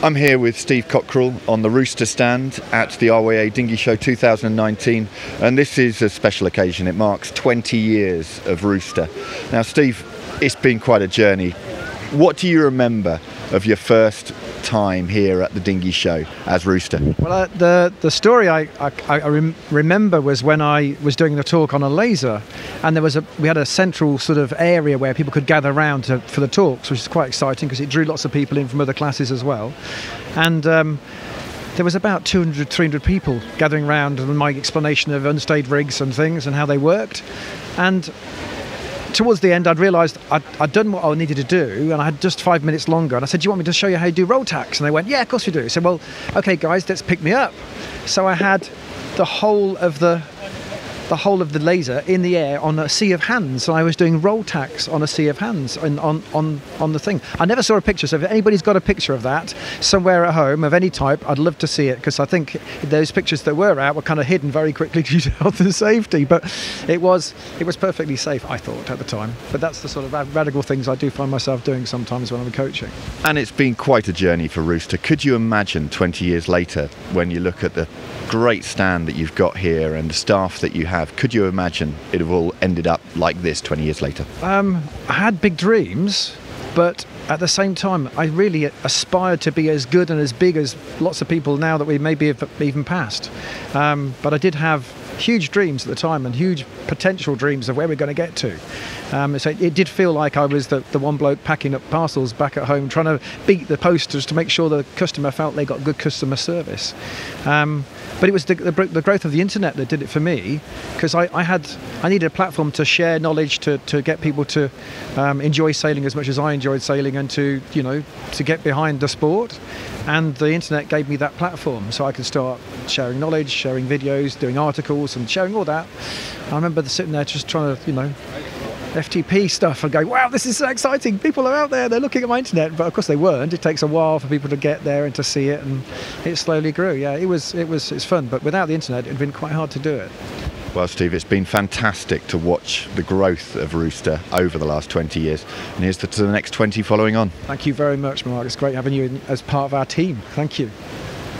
I'm here with Steve Cockerill on the Rooster stand at the RYA Dinghy Show 2019, and this is a special occasion. It marks 20 years of Rooster. Now, Steve, it's been quite a journey. What do you remember of your first time here at the Dinghy Show as Rooster? Well, uh, the the story I I, I rem- remember was when I was doing the talk on a laser, and there was a we had a central sort of area where people could gather around to, for the talks, which is quite exciting because it drew lots of people in from other classes as well, and. Um, there was about 200, 300 people gathering around and my explanation of unstayed rigs and things and how they worked. And towards the end, I'd realised I'd, I'd, done what I needed to do, and I had just five minutes longer. And I said, "Do you want me to show you how you do roll tacks?" And they went, "Yeah, of course we do." So, "Well, okay, guys, let's pick me up." So I had the whole of the the whole of the laser in the air on a sea of hands. And I was doing roll tacks on a sea of hands and on, on, on the thing. I never saw a picture, so if anybody's got a picture of that somewhere at home of any type, I'd love to see it because I think those pictures that were out were kind of hidden very quickly due to health and safety. But it was it was perfectly safe, I thought, at the time. But that's the sort of radical things I do find myself doing sometimes when I'm coaching. And it's been quite a journey for Rooster. Could you imagine 20 years later when you look at the great stand that you've got here and the staff that you have. Could you imagine it have all ended up like this 20 years later? Um, I had big dreams, but at the same time, I really aspired to be as good and as big as lots of people now that we maybe have even passed. Um, but I did have huge dreams at the time and huge potential dreams of where we're going to get to. Um, so it, did feel like I was the, the one bloke packing up parcels back at home, trying to beat the posters to make sure the customer felt they got good customer service. Um, but it was the, the, the, growth of the internet that did it for me because I, I, had I needed a platform to share knowledge to, to get people to um, enjoy sailing as much as I enjoyed sailing and to you know to get behind the sport and the internet gave me that platform so I could start sharing knowledge sharing videos doing articles and sharing all that I remember sitting there just trying to you know FTP stuff and going, wow, this is so exciting. People are out there, they're looking at my internet. But of course they weren't. It takes a while for people to get there and to see it, and it slowly grew. Yeah, it was, it was, it's fun. But without the internet, it'd been quite hard to do it. Well, Steve, it's been fantastic to watch the growth of Rooster over the last 20 years. And here's to the next 20 following on. Thank you very much, Mark. It's great having you as part of our team. Thank you.